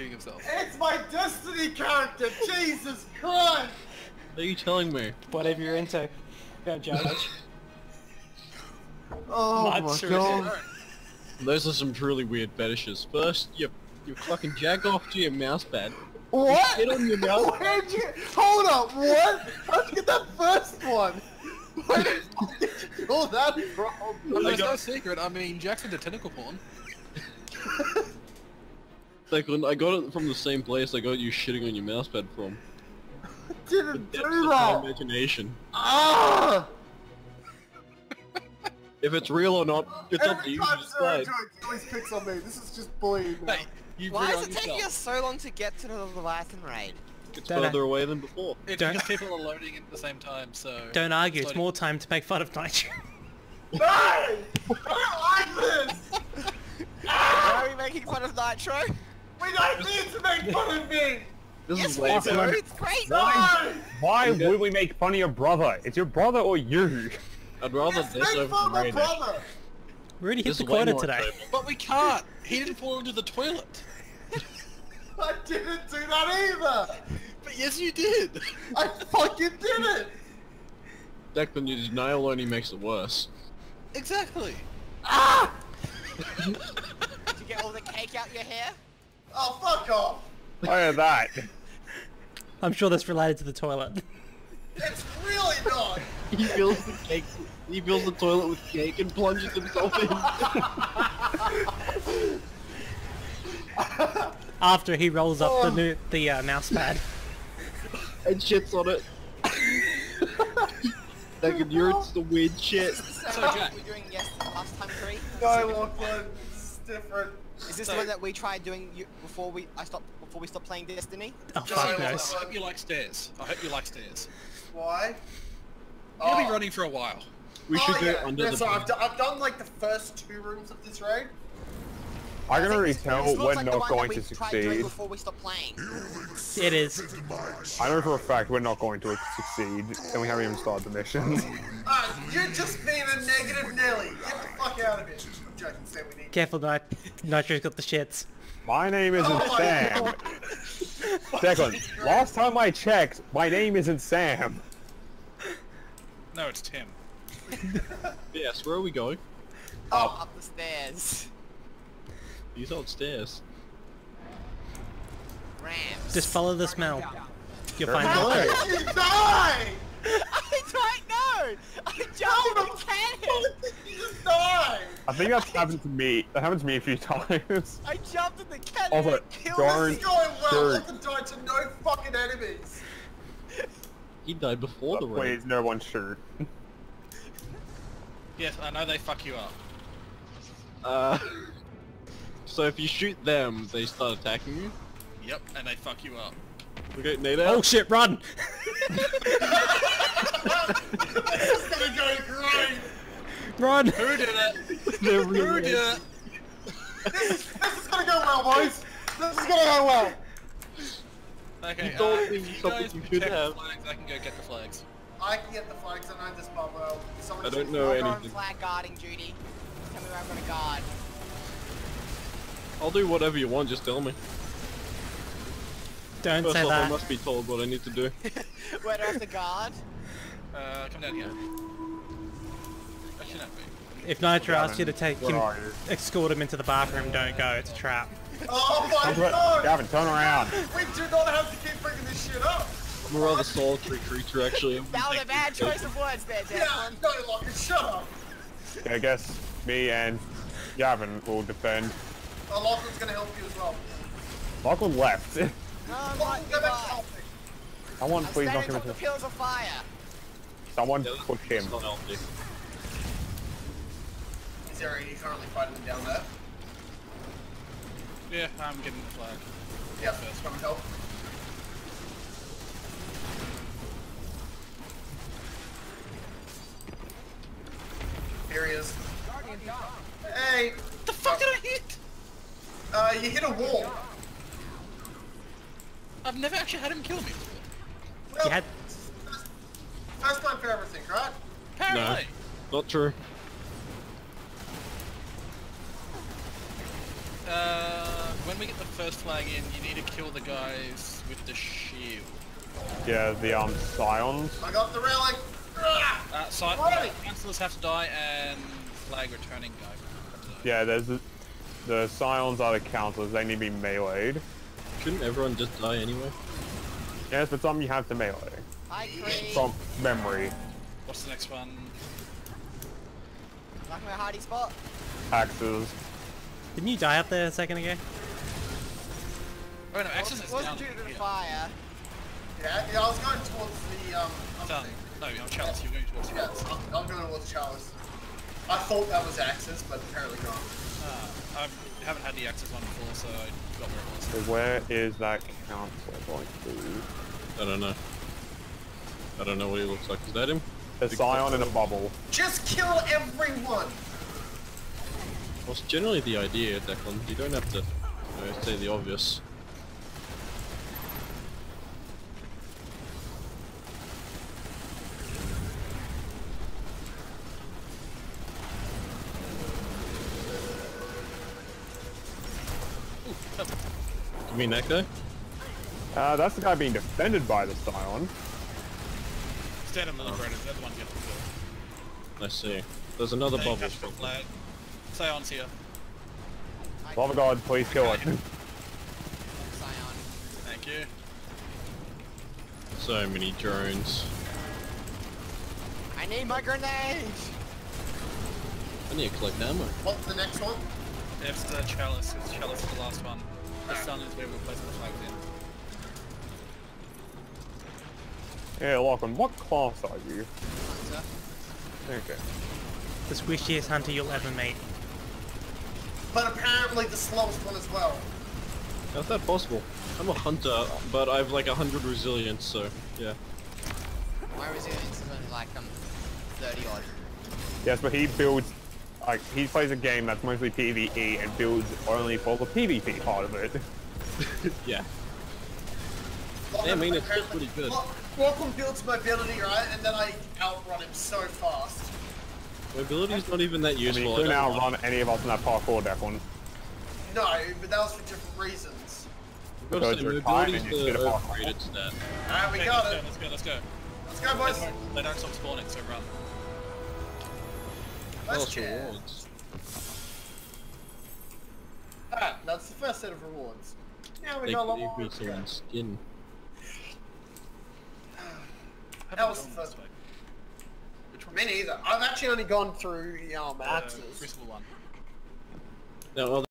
queuing himself. It's my Destiny character, Jesus Christ! What are you telling me? Whatever you're into. Go judge. Oh Not my sure. god. Those are some truly weird fetishes. First, you you fucking jack off to your mouse pad. What? Get on your mouse. Where'd you? Hold up, what? How'd you get that first one? Where did you pull that from? Well, there's no secret. I mean, Jack's into tentacle porn. Second, I got it from the same place I got you shitting on your mouse pad from. Didn't Depths do of my that. imagination. Ah! If it's real or not, it's up to Every you to time Sarah decide. joins, he always picks on me. This is just bullying now. Hey, Why is it taking yourself. us so long to get to the Leviathan raid? It's Don't further away than before. It's Don't- because people are loading at the same time, so... Don't argue, it's Sorry. more time to make fun of Nitro. No! I don't like this! Why are we making fun of Nitro? We don't need to make fun of me! This Yes, is we way do. better. It's great. No! Why would we make fun of your brother? It's your brother or you? I'd rather Yes, this make over fun of my Raiden. brother! We already hit This the is way quota today. enjoyable. But we can't! He didn't fall into the toilet! I didn't do that either! But yes, you did! I fucking did it! Declan, your denial only makes it worse. Exactly! Ah! Did you get all the cake out your hair? Oh, fuck off! Look at that. I'm sure that's related to the toilet. It's really not! He fills the cake. He fills the toilet with cake and plunges himself in. After he rolls up Oh. the new, the uh, mouse pad. and shits on it. Declan, you're into the weird shit. So, So, Jack- were we doing yes last time, three? No, Lachlan, it's different. Is this So- the one that we tried doing you- before we I stopped before we stopped playing Destiny? Oh, No, fuck no. I hope you like stairs. I hope you like stairs. Why? You'll be Oh. running for a while. We should oh, go yeah. under yeah, the so I've, bridge. do- I've done like the first two rooms of this raid. I can think already this- tell this looks we're like not going to tried succeed. before we stopped playing. It is. I know for a fact we're not going to succeed, and we haven't even started the mission. Uh, you're just being a negative Nelly. Get the fuck out of here. I'm joking, say we need. Careful, Nit Nitro's got the shits. My name isn't Oh Sam. God. Declan, last time I checked, my name isn't Sam. No, it's Tim. Yes, where are we going? Oh, up the stairs. These old stairs. Rams. Just follow the smell. You'll Sure. find How the did you die? I don't know! I jumped How in the cannon! did you just die? I think that's happened to me. That happened to me a few times. I jumped in the cannon Also, and killed darn- This is going well. Sure. I can die to no fucking enemies. He died before the raid. Please, no one shoot. Yes, I know they fuck you up. Uh, so if you shoot them, they start attacking you. Yep, and they fuck you up. Okay, Nate Oh shit, run! this is gonna go great. Run! Who did it? They're Who really did it? This is, this is gonna go well, boys. This is gonna go well. Okay, You told uh, me if you guys you should protect the have. flags, I can go get the flags. I can get the flags. I know this part well. Someone I don't know anything. Flag guarding duty. Tell me where I'm gonna guard. I'll do whatever you want, just tell me. Don't First say off, I must be told what I need to do. Where do I have to guard? Uh, come down here. If Nitro asks you to take him, escort him into the bathroom, don't go. It's a trap. Oh my Gavin, god! Gavin, turn around. We do not have to keep bringing this shit up. I'm a rather solitary creature, actually. That was a bad choice of words there, Yeah, Declan. no, Locker, shut up. Okay, I guess me and Gavin will defend. Oh, Lachlan's gonna help you as well. Lachlan left. No, oh Lachlan, might be go back to right. helping. Someone please standing knock on him top into... the pillars of fire. Someone push him. That's not healthy. Is there any currently fighting them down there? Yeah, I'm getting the flag. Yep, that's coming help. Here he is. Hey! The fuck did I hit? Uh, you hit a wall. I've never actually had him kill me. Well, You had first, first time for everything, right? Apparently. Not true. Uh, when we get the first flag in, you need to kill the guys with the shield. Yeah, the um Psions. I got the railing. Ah! Uh, side, Right. councillors have to die and flag returning guy. Yeah, there's the, the Psions are the counselors. They need to be meleeed. Shouldn't everyone just die anyway? Yes, but some you have to melee. Hi, Creed. From memory. What's the next one? Like my hardy spot. Axis. Didn't you die up there a second ago? Oh no, Axis is wasn't down due to the fire. Yeah, yeah, I was going towards the um. other Done. No, you're on Chalice, you're going towards Yeah, Chalice. I'm, I'm going towards Chalice. I thought that was Axis, but apparently not. Uh, I haven't had the Axis one before, so I got where it was. So where is that council going to? I don't know. I don't know what he looks like. Is that him? A Psion in a bubble. Just kill everyone. Well, it's generally the idea, Declan. You don't have to you know, say the obvious. You mean that guy? Uh, that's the guy being defended by the Psion. Stand up, Liberators, they're the ones you have to kill. I see. There's another They bubble. Catch the flag. Psion's here. Love of God, please kill it. Psion. Thank you. So many drones. I need my grenade. I need to collect ammo. What's the next one? It's the Chalice, it's Chalice is the last one. The sun is where we're placing the flags in. Yeah, Lachlan, what class are you? Hunter. Okay. The squishiest hunter you'll ever meet. But apparently the slowest one as well. How's that possible? I'm a hunter, but I have like a hundred resilience, so yeah. My resilience is only like um 30 odd. Yes, but he builds, like, he plays a game that's mostly PvE and builds only for the PvP part of it. Yeah. Lachlan I mean, it's still pretty good. Loch- Lachlan builds mobility, right? And then I outrun him so fast. Mobility's not even that I mean, useful. you couldn't don't outrun any of us in that parkour, Declan. No, but that was for different reasons. I've got to say, Because you're mobility's and you the should have fought. overrated stat. Alright, we Okay, got let's it. go, let's go, let's go. Let's go, boys. They don't, they don't stop spawning, so run. Let's Plus rewards. Alright, that's the first set of rewards. Now we They got a lot more. me to go. someone's skin. That was the first one. Which one? Me neither. I've actually only gone through um, Uh, Axis. Crucible one. Now,